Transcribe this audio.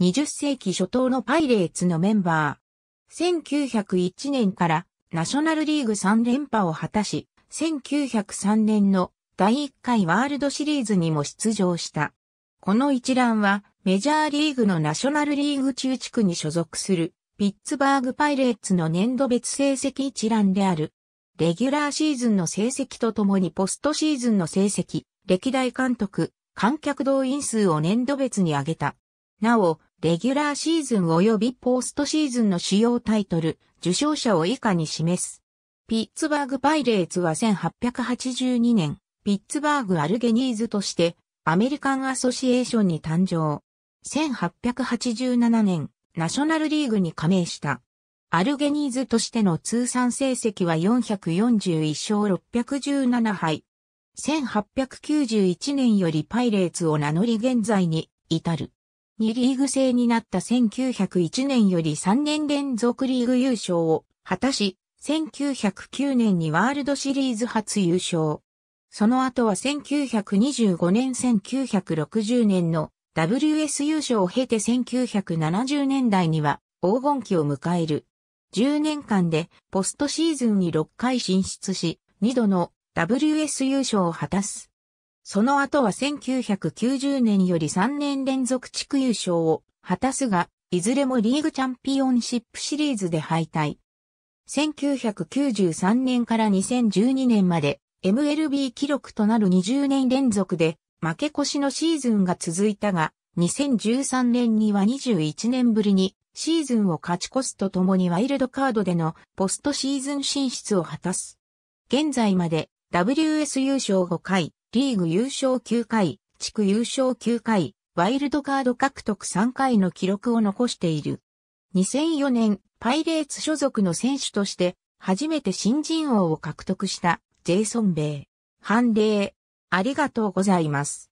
20世紀初頭のパイレーツのメンバー。1901年からナショナルリーグ3連覇を果たし、1903年の第1回ワールドシリーズにも出場した。この一覧はメジャーリーグのナショナルリーグ中地区に所属するピッツバーグパイレーツの年度別成績一覧である。レギュラーシーズンの成績とともにポストシーズンの成績、歴代監督、観客動員数を年度別に挙げた。なお、レギュラーシーズン及びポストシーズンの主要タイトル、受賞者を以下に示す。ピッツバーグパイレーツは1882年、ピッツバーグアルゲニーズとしてアメリカンアソシエーションに誕生。1887年、ナショナルリーグに加盟した。アルゲニーズとしての通算成績は441勝617敗。1891年よりパイレーツを名乗り現在に至る。2リーグ制になった1901年より3年連続リーグ優勝を果たし、1909年にワールドシリーズ初優勝。その後は1925年1960年の WS 優勝を経て1970年代には黄金期を迎える。10年間でポストシーズンに6回進出し、2度の WS 優勝を果たす。その後は1990年より3年連続地区優勝を果たすが、いずれもリーグチャンピオンシップシリーズで敗退。1993年から2012年まで MLB 記録となる20年連続で負け越しのシーズンが続いたが、2013年には21年ぶりにシーズンを勝ち越すとともにワイルドカードでのポストシーズン進出を果たす。現在まで WS 優勝5回、リーグ優勝9回、地区優勝9回、ワイルドカード獲得3回の記録を残している。2004年、パイレーツ所属の選手として初めて新人王を獲得したジェイソン・ベイ。判例。ありがとうございます。